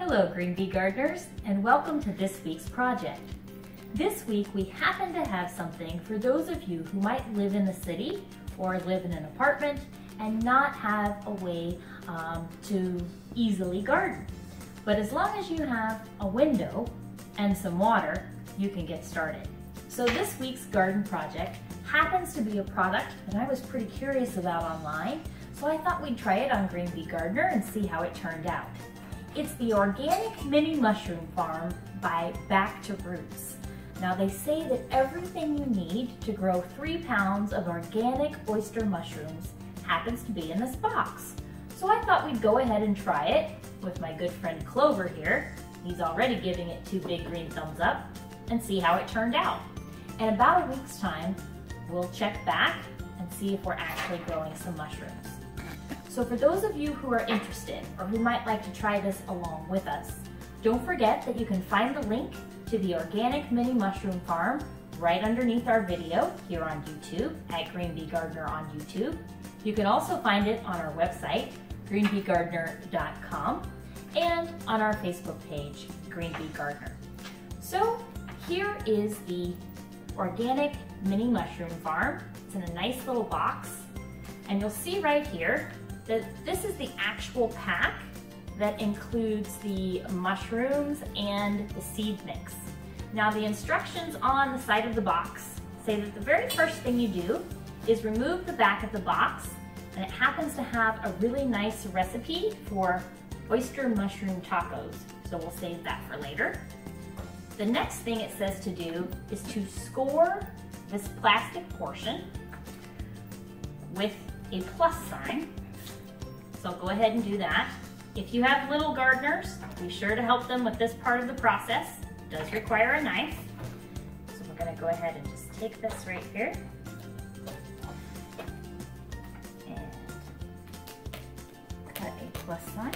Hello Green Bee Gardeners and welcome to this week's project. This week we happen to have something for those of you who might live in the city or live in an apartment and not have a way um, to easily garden. But as long as you have a window and some water, you can get started. So this week's garden project happens to be a product that I was pretty curious about online, so I thought we'd try it on Green Bee Gardener and see how it turned out. It's the Organic Mini Mushroom Farm by Back to Roots. Now they say that everything you need to grow three pounds of organic oyster mushrooms happens to be in this box. So I thought we'd go ahead and try it with my good friend Clover here. He's already giving it two big green thumbs up and see how it turned out. In about a week's time, we'll check back and see if we're actually growing some mushrooms. So for those of you who are interested or who might like to try this along with us, don't forget that you can find the link to the Organic Mini Mushroom Farm right underneath our video here on YouTube at Green Bee Gardener on YouTube. You can also find it on our website, greenbeegardener.com, and on our Facebook page, Green Bee Gardener. So here is the Organic Mini Mushroom Farm. It's in a nice little box. And you'll see right here this is the actual pack that includes the mushrooms and the seed mix. Now the instructions on the side of the box say that the very first thing you do is remove the back of the box and it happens to have a really nice recipe for oyster mushroom tacos. So we'll save that for later. The next thing it says to do is to score this plastic portion with a plus sign so go ahead and do that. If you have little gardeners, be sure to help them with this part of the process. It does require a knife. So we're gonna go ahead and just take this right here. And cut a plus sign.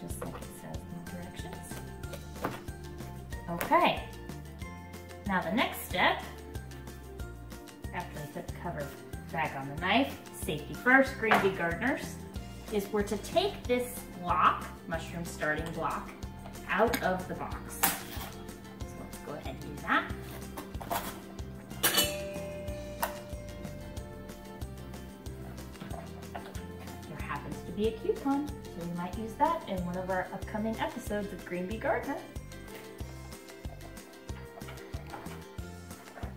Just like it says in the directions. Okay. Now the next step, after I put the cover back on the knife, safety first, Green Bee Gardeners, is we're to take this block, mushroom starting block, out of the box. So let's go ahead and do that. There happens to be a coupon, so we might use that in one of our upcoming episodes of Green Bee Gardener.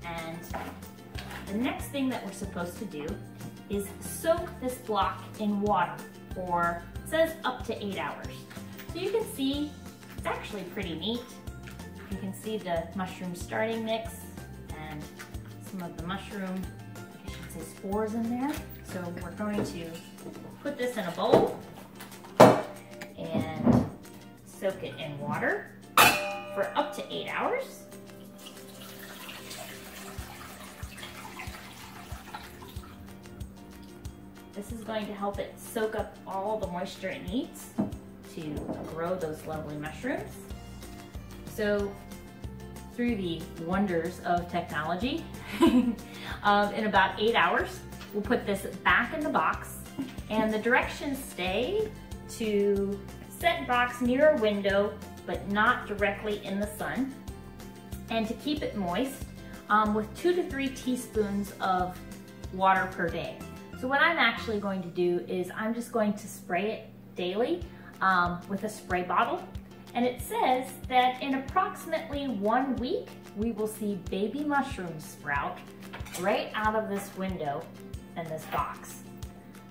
And the next thing that we're supposed to do is soak this block in water for, says up to eight hours. So you can see, it's actually pretty neat. You can see the mushroom starting mix and some of the mushroom, I should say spores in there. So we're going to put this in a bowl and soak it in water for up to eight hours. This is going to help it soak up all the moisture it needs to grow those lovely mushrooms. So through the wonders of technology, um, in about eight hours, we'll put this back in the box and the directions stay to set box near a window but not directly in the sun and to keep it moist um, with two to three teaspoons of water per day. So what I'm actually going to do is I'm just going to spray it daily um, with a spray bottle. And it says that in approximately one week, we will see baby mushrooms sprout right out of this window in this box.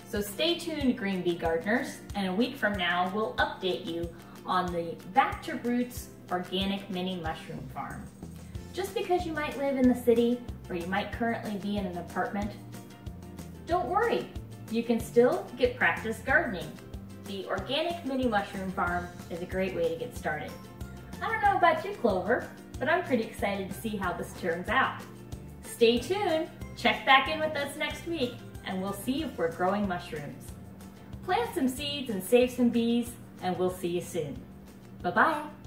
So stay tuned, Green Bee Gardeners, and a week from now, we'll update you on the Back to Roots Organic Mini Mushroom Farm. Just because you might live in the city or you might currently be in an apartment, you can still get practice gardening. The Organic Mini Mushroom Farm is a great way to get started. I don't know about you, Clover, but I'm pretty excited to see how this turns out. Stay tuned, check back in with us next week, and we'll see if we're growing mushrooms. Plant some seeds and save some bees, and we'll see you soon. Bye-bye.